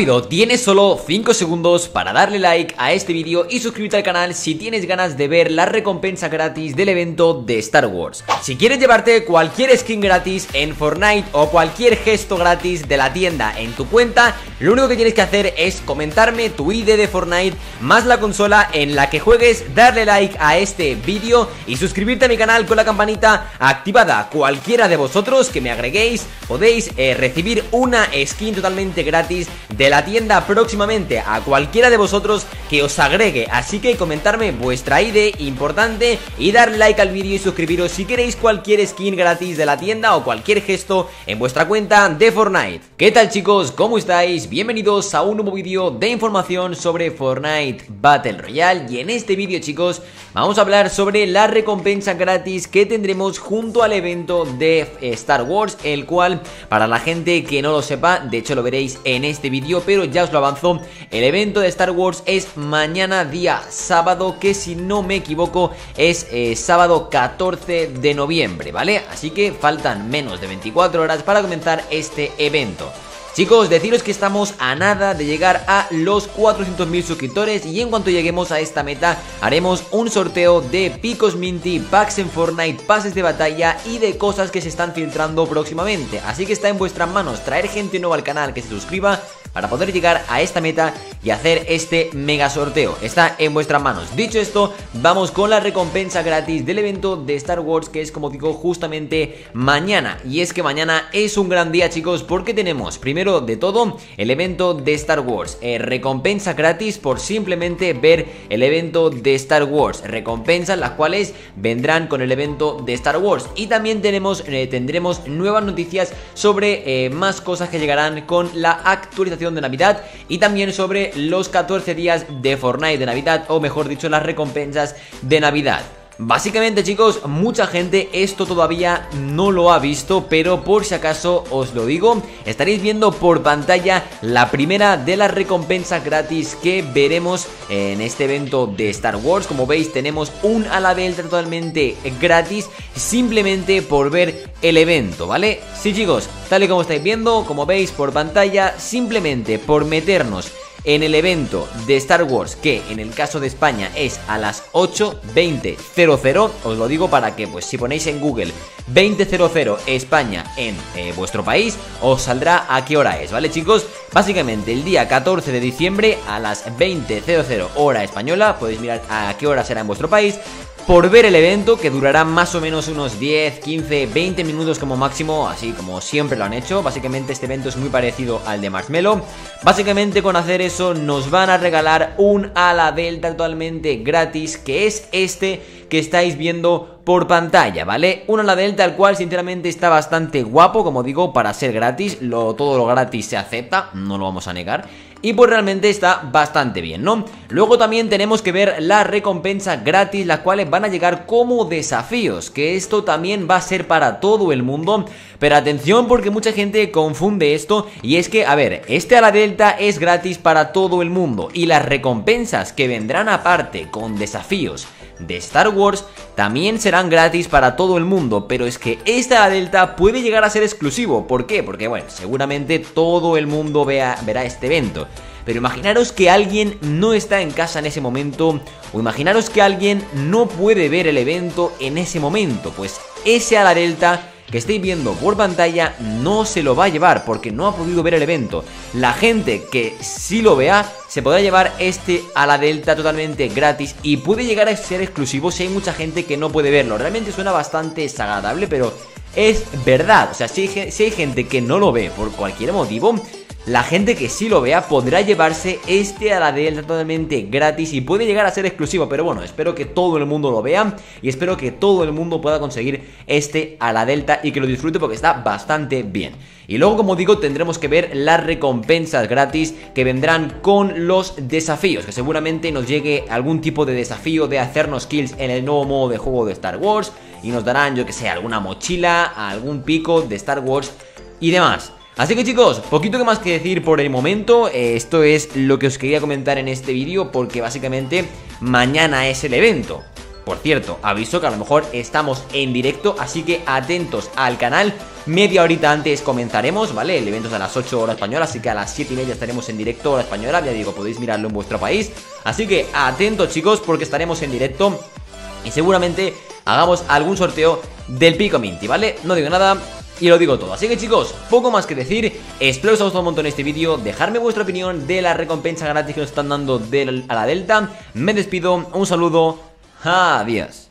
Tienes solo 5 segundos para darle like a este vídeo y suscribirte al canal si tienes ganas de ver la recompensa gratis del evento de Star Wars. Si quieres llevarte cualquier skin gratis en Fortnite o cualquier gesto gratis de la tienda en tu cuenta, lo único que tienes que hacer es comentarme tu ID de Fortnite más la consola en la que juegues, darle like a este vídeo y suscribirte a mi canal con la campanita activada. Cualquiera de vosotros que me agreguéis podéis eh, recibir una skin totalmente gratis de la tienda próximamente a cualquiera de vosotros que os agregue. Así que comentarme vuestra ID importante y dar like al vídeo y suscribiros si queréis cualquier skin gratis de la tienda o cualquier gesto en vuestra cuenta de Fortnite. ¿Qué tal chicos? ¿Cómo estáis? Bienvenidos a un nuevo vídeo de información sobre Fortnite Battle Royale y en este vídeo chicos vamos a hablar sobre la recompensa gratis que tendremos junto al evento de Star Wars el cual para la gente que no lo sepa de hecho lo veréis en este vídeo pero ya os lo avanzo. El evento de Star Wars es mañana día sábado, que si no me equivoco es eh, sábado 14 de noviembre, ¿vale? Así que faltan menos de 24 horas para comenzar este evento. Chicos, deciros que estamos a nada de llegar a los 400.000 suscriptores y en cuanto lleguemos a esta meta haremos un sorteo de picos minty, packs en Fortnite, pases de batalla y de cosas que se están filtrando próximamente. Así que está en vuestras manos traer gente nueva al canal que se suscriba para poder llegar a esta meta y hacer este mega sorteo. Está en vuestras manos. Dicho esto, vamos con la recompensa gratis del evento de Star Wars que es como digo justamente mañana. Y es que mañana es un gran día chicos porque tenemos primero de todo el evento de Star Wars. Eh, recompensa gratis por simplemente ver el evento de Star Wars. Recompensas las cuales vendrán con el evento de Star Wars. Y también tenemos, eh, tendremos nuevas noticias sobre eh, más cosas que llegarán con la actualización de Navidad y también sobre los 14 días de Fortnite de Navidad o mejor dicho las recompensas de Navidad. Básicamente chicos, mucha gente esto todavía no lo ha visto, pero por si acaso os lo digo, estaréis viendo por pantalla la primera de las recompensas gratis que veremos en este evento de Star Wars. Como veis tenemos un ala delta totalmente gratis simplemente por ver el evento, ¿vale? Sí chicos, tal y como estáis viendo, como veis por pantalla, simplemente por meternos en el evento de Star Wars, que en el caso de España es a las 8.20.00, os lo digo para que, pues si ponéis en Google 20.00 España en eh, vuestro país, os saldrá a qué hora es, ¿vale chicos? Básicamente el día 14 de diciembre a las 20.00 hora española, podéis mirar a qué hora será en vuestro país, por ver el evento que durará más o menos unos 10, 15, 20 minutos como máximo, así como siempre lo han hecho. Básicamente este evento es muy parecido al de Marshmello. Básicamente con hacer eso nos van a regalar un ala delta actualmente gratis que es este que estáis viendo por pantalla, ¿vale? Un ala delta al cual sinceramente está bastante guapo, como digo, para ser gratis, lo, todo lo gratis se acepta, no lo vamos a negar y pues realmente está bastante bien, ¿no? Luego también tenemos que ver las recompensas gratis, las cuales van a llegar como desafíos, que esto también va a ser para todo el mundo, pero atención porque mucha gente confunde esto y es que, a ver, este a la delta es gratis para todo el mundo y las recompensas que vendrán aparte con desafíos de Star Wars también serán gratis para todo el mundo, pero es que esta Delta puede llegar a ser exclusivo. ¿Por qué? Porque bueno, seguramente todo el mundo vea, verá este evento. Pero imaginaros que alguien no está en casa en ese momento o imaginaros que alguien no puede ver el evento en ese momento. Pues ese a la Delta que estéis viendo por pantalla no se lo va a llevar porque no ha podido ver el evento. La gente que sí lo vea se podrá llevar este a la Delta totalmente gratis y puede llegar a ser exclusivo si hay mucha gente que no puede verlo. Realmente suena bastante desagradable, pero es verdad. O sea, si hay, si hay gente que no lo ve por cualquier motivo, la gente que sí lo vea podrá llevarse este a la Delta totalmente gratis y puede llegar a ser exclusivo, pero bueno, espero que todo el mundo lo vea y espero que todo el mundo pueda conseguir este a la Delta y que lo disfrute porque está bastante bien. Y luego, como digo, tendremos que ver las recompensas gratis que vendrán con los desafíos, que seguramente nos llegue algún tipo de desafío de hacernos kills en el nuevo modo de juego de Star Wars y nos darán, yo que sé, alguna mochila, algún pico de Star Wars y demás. Así que chicos, poquito que más que decir por el momento, eh, esto es lo que os quería comentar en este vídeo porque básicamente mañana es el evento. Por cierto, aviso que a lo mejor estamos en directo, así que atentos al canal media horita antes comenzaremos, ¿vale? El evento es a las 8 horas española, así que a las 7 y media estaremos en directo hora española, ya digo, podéis mirarlo en vuestro país. Así que atentos chicos, porque estaremos en directo y seguramente hagamos algún sorteo del Pico Minty, ¿vale? No digo nada, y lo digo todo. Así que chicos, poco más que decir. Espero que os haya gustado un montón este vídeo. Dejadme vuestra opinión de la recompensa gratis que nos están dando a la Delta. Me despido, un saludo, adiós.